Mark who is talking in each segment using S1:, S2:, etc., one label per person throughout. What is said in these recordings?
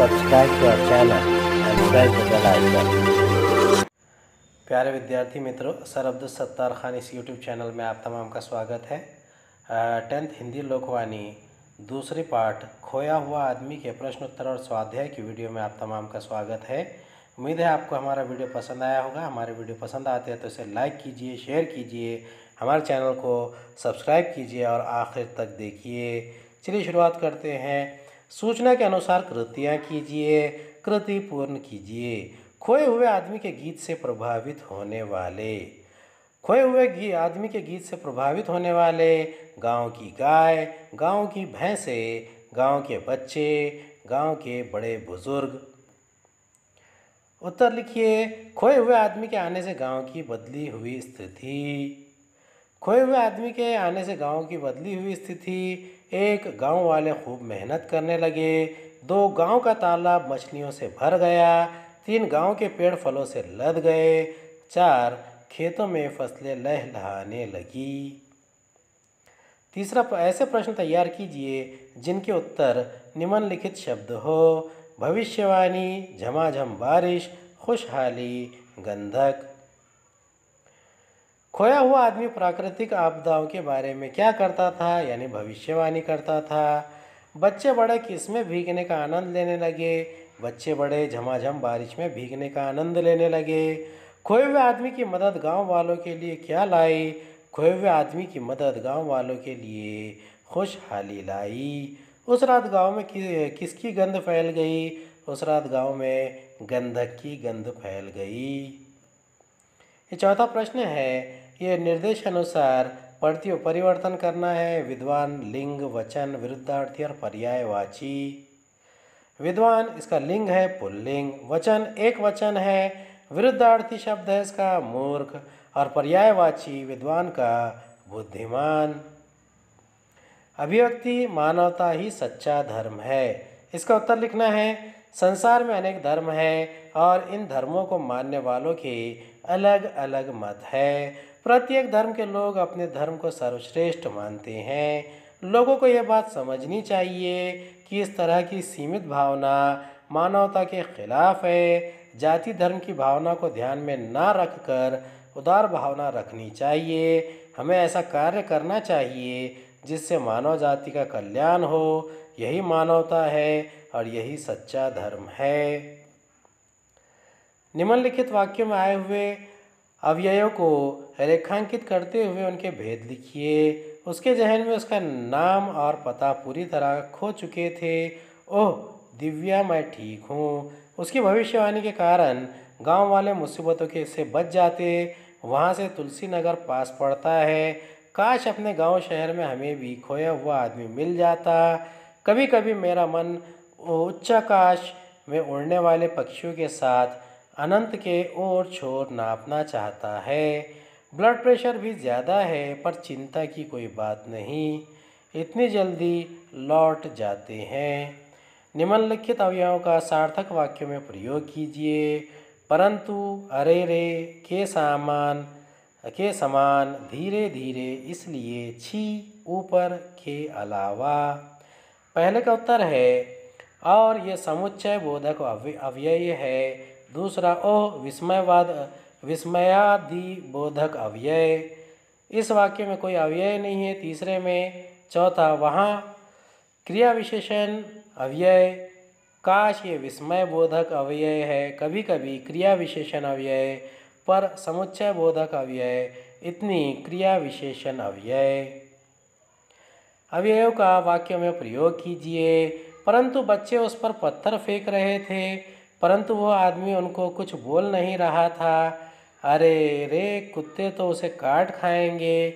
S1: subscribe to our channel and press the bell icon. प्यारे विद्यार्थी मित्रों, सर अब्दुल सत्तार खान इस यूट्यूब चैनल में आप तमाम का स्वागत है। टेंथ हिंदी लोकवाणी, दूसरी पाठ खोया हुआ आदमी के प्रश्न उत्तर और स्वाध्याय की वीडियो में आप तमाम का स्वागत है। उम्मीद है आपको हमारा वीडियो पसंद आया होगा। हमारे वीडियो पसंद आते हैं तो इसे लाइक कीजिए शेयर कीजिए, हमारे चैनल को सब्सक्राइब कीजिए और आखिर तक देखिए। चलिए शुरुआत करते हैं। सूचना के अनुसार कृतियाँ कीजिए, कृति पूर्ण कीजिए। खोए हुए आदमी के गीत से प्रभावित होने वाले। खोए हुए आदमी के गीत से प्रभावित होने वाले। गाँव की गाय, गाँव की भैंसे, गाँव के बच्चे, गाँव के बड़े बुज़ुर्ग। उत्तर लिखिए, खोए हुए आदमी के आने से गाँव की बदली हुई स्थिति। खोए हुए आदमी के आने से गाँव की बदली हुई स्थिति। एक गाँव वाले खूब मेहनत करने लगे। दो गाँव का तालाब मछलियों से भर गया। तीन गाँव के पेड़ फलों से लद गए। चार खेतों में फ़सलें लहलहाने लगी। तीसरा ऐसे प्रश्न तैयार कीजिए, जिनके उत्तर निम्नलिखित शब्द हो। भविष्यवाणी, झमाझम बारिश, खुशहाली, गंधक। खोया हुआ आदमी प्राकृतिक आपदाओं के बारे में क्या करता था यानी भविष्यवाणी करता था? बच्चे बड़े किसमें भीगने का आनंद लेने लगे? बच्चे बड़े झमाझम बारिश में भीगने का आनंद लेने लगे। खोए हुए आदमी की मदद गाँव वालों के लिए क्या लाई? खोए हुए आदमी की मदद गाँव वालों के लिए खुशहाली लाई। उस रात गाँव में कि, किसकी गंध फैल गई? उस रात गाँव में गंधक की गंध फैल गई। ये चौथा प्रश्न है, ये निर्देश अनुसार पढ़ती परिवर्तन करना है, विद्वान, लिंग, वचन, विरुद्धार्थी और पर्यायवाची। विद्वान, इसका लिंग है पुल्लिंग, वचन एक वचन है, विरुद्धार्थी शब्द है इसका मूर्ख, और पर्यायवाची विद्वान का बुद्धिमान। अभिव्यक्ति मानवता ही सच्चा धर्म है। इसका उत्तर लिखना है संसार में अनेक धर्म हैं और इन धर्मों को मानने वालों के अलग अलग मत है। प्रत्येक धर्म के लोग अपने धर्म को सर्वश्रेष्ठ मानते हैं। लोगों को यह बात समझनी चाहिए कि इस तरह की सीमित भावना मानवता के खिलाफ है। जाति धर्म की भावना को ध्यान में ना रखकर उदार भावना रखनी चाहिए। हमें ऐसा कार्य करना चाहिए जिससे मानव जाति का कल्याण हो, यही मानवता है और यही सच्चा धर्म है। निम्नलिखित वाक्यों में आए हुए अव्ययों को रेखांकित करते हुए उनके भेद लिखिए। उसके जहन में उसका नाम और पता पूरी तरह खो चुके थे। ओह, दिव्या, मैं ठीक हूँ। उसकी भविष्यवाणी के कारण गाँव वाले मुसीबतों के से बच जाते। वहाँ से तुलसी नगर पास पड़ता है। काश अपने गाँव शहर में हमें भी खोया हुआ आदमी मिल जाता। कभी कभी मेरा मन उच्चाकाश में उड़ने वाले पक्षियों के साथ अनंत के ओर छोर नापना चाहता है। ब्लड प्रेशर भी ज़्यादा है, पर चिंता की कोई बात नहीं। इतनी जल्दी लौट जाते हैं। निम्नलिखित अवयवों का सार्थक वाक्य में प्रयोग कीजिए। परंतु अरे रे, के सामान के समान धीरे धीरे इसलिए छी ऊपर के अलावा। पहले का उत्तर है, और ये समुच्चय बोधक अव्य, अव्यय है। दूसरा, ओह, विस्मयवाद, विस्मयादि बोधक अव्यय। इस वाक्य में कोई अव्यय नहीं है तीसरे में। चौथा, वहाँ, क्रिया विशेषण, अव्यय। काश ये विस्मय बोधक अव्यय है। कभी कभी क्रिया विशेषण अव्यय। पर समुच्चय बोधक अव्यय, इतनी क्रिया विशेषण अव्यय। अव्ययों का वाक्य में प्रयोग कीजिए। परंतु बच्चे उस पर पत्थर फेंक रहे थे, परंतु वह आदमी उनको कुछ बोल नहीं रहा था। अरे रे, कुत्ते तो उसे काट खाएँगे।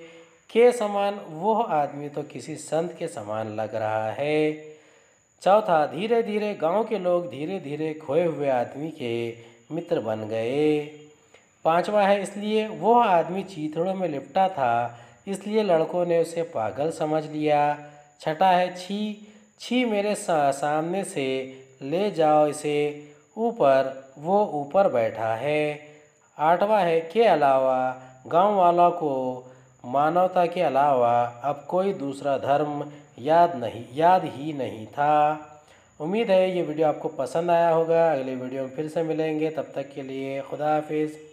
S1: के समान, वह आदमी तो किसी संत के समान लग रहा है। चौथा धीरे धीरे गाँव के लोग धीरे धीरे खोए हुए आदमी के मित्र बन गए। पांचवा है इसलिए वह आदमी चीथड़ों में लिपटा था इसलिए लड़कों ने उसे पागल समझ लिया। छठा है छी। छी मेरे सा, सामने से ले जाओ इसे। ऊपर वो ऊपर बैठा है। आठवां है के अलावा? गाँव वालों को मानवता के अलावा अब कोई दूसरा धर्म याद नहीं याद ही नहीं था। उम्मीद है ये वीडियो आपको पसंद आया होगा। अगले वीडियो में फिर से मिलेंगे। तब तक के लिए खुदा हाफिज़।